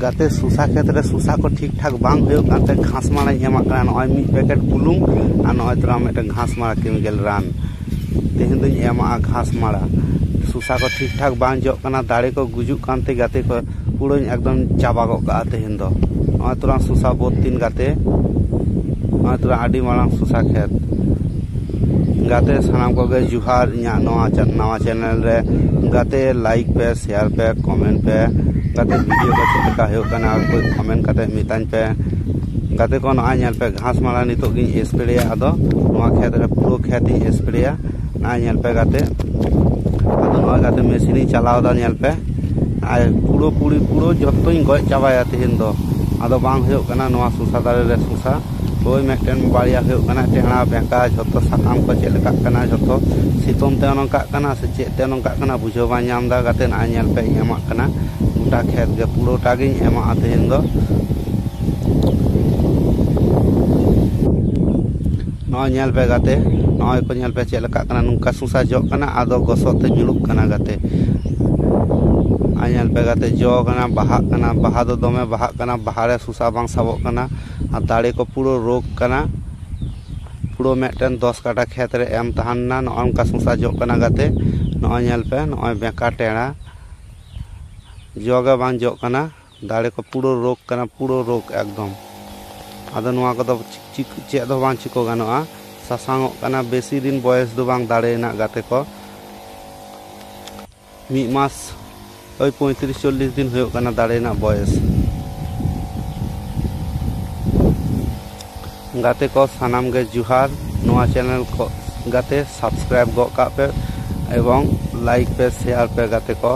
गाते सुसा खेत रे सुसा को ठीक ठाक बांग कानते घास मारा एमाक काना नय मी पैकेट बुलुंग मेटे घास मारा केमिकल रान। तेहन दिन एमा घास मारा। सुसा को ठीक ठाक बांग जो काना दाड़े को गुजुक कानते गाते को पूरा एकदम चाबा तेहन दो। सुसा बहुत दिन गाते तोरा सुसा खेत। गाते सानाम को जुहार नवा चैनल रे गाते लाइक पे शेयर पे कमेंट पे। गाते वीडियो को चेका हो कोई कमेंट करते मितान पे। गाते को ना नेल पे, घास माला नितो स्प्रे खेत पूरा खेत स्प्रे ना पे गाते। गाते मशीन चलाव दा नेल पे। आ पूरा, पूरी, पूरा जत्तो चाबाया तेहन दो आदो, बांग हो सुसा दारे रे, सुसा। कोई मेटन बाड़िया टेड़ा बेंका जो साकाम को चलना जो सितम ते नौकाना से चेते नौकाना बुझे बामदा गाते नापे एमाकना गोटा खेत के पुरोटा एमा तेहन दो नलपे गाते नलपे चलना नौका सुसा जो गसोते जुड़ूब गाते ᱧᱮᱞ ᱯᱮ ᱜᱟᱛᱮ ᱡᱚ ᱠᱟᱱᱟ ᱵᱟᱦᱟᱜ ᱠᱟᱱᱟ ᱵᱟᱦᱟ ᱫᱚ ᱫᱚᱢᱮ ᱵᱟᱦᱟᱜ ᱠᱟᱱᱟ ᱵᱟᱦᱟᱨᱮ ᱥᱩᱥᱟ ᱵᱟᱝ ᱥᱟᱵᱚᱜ ᱠᱟᱱᱟ ᱟᱨ ᱫᱟᱲᱮ ᱠᱚ ᱯᱩᱨᱟᱹ ᱨᱳᱜᱽ ᱠᱟᱱᱟ ᱯᱩᱨᱟᱹ ᱢᱤᱫᱴᱮᱱ ᱫᱚᱥ ᱠᱟᱴᱟ ᱠᱷᱮᱛ ᱨᱮ ᱮᱢ ᱛᱟᱦᱮᱱ ᱱᱟ ᱱᱚᱜᱼᱚ ᱱᱚᱝᱠᱟ ᱥᱩᱥᱟ ᱡᱚᱜ ᱠᱟᱱᱟ ᱜᱟᱛᱮ ᱱᱚᱜᱼᱚᱭ ᱧᱮᱞ ᱯᱮ ᱱᱚᱜᱼᱚᱭ ᱵᱮᱸᱠᱟ ᱴᱮᱸᱲᱟ ᱡᱚᱜᱮ ᱵᱟᱝ ᱡᱚᱜ ᱠᱟᱱᱟ ᱫᱟᱲᱮ ᱠᱚ ᱯᱩᱨᱟᱹ ᱨᱳᱜᱽ ᱠᱟᱱᱟ ᱯᱩᱨᱟᱹ ᱨᱳᱜᱽ ᱮᱠᱫᱚᱢ ᱟᱫᱚ ᱱᱚᱣᱟ ᱠᱚᱫᱚ ᱪᱮᱫ ᱦᱚᱸ ᱵᱟᱝ ᱪᱤᱠᱟᱹ ᱜᱟᱱᱚᱜᱼᱟ ᱥᱟᱥᱟᱝᱚᱜ ᱠᱟᱱᱟ ᱵᱮᱥᱤ ᱫᱤᱱ ᱵᱚᱭᱮᱥ ᱫᱚ ᱵᱟᱝ ᱫᱟᱲᱮᱭᱮᱱᱟ ᱜᱟᱛᱮ ᱠᱚ ᱢᱤᱫ ᱢᱟᱥ ᱳᱭ ᱯᱚᱸᱭᱛᱨᱤᱥ ᱪᱚᱞᱞᱤᱥ ᱫᱤᱱ ᱦᱩᱭᱩᱜ ᱠᱟᱱᱟ ᱫᱟᱲᱮ ᱨᱮᱱᱟᱜ ᱵᱚᱭᱮᱥ ᱜᱟᱛᱮ ᱠᱚ ᱥᱟᱱᱟᱢ ᱜᱮ ᱡᱚᱦᱟᱨ ᱱᱚᱣᱟ ᱪᱮᱱᱮᱞ ᱠᱚ ᱜᱟᱛᱮ ᱥᱟᱵᱥᱠᱨᱟᱭᱤᱵ ᱜᱚᱜ ᱠᱟᱜ ᱯᱮ ᱮᱵᱚᱝ ᱞᱟᱭᱤᱠ ᱯᱮ ᱥᱮᱭᱟᱨ ᱯᱮ ᱜᱟᱛᱮ ᱠᱚ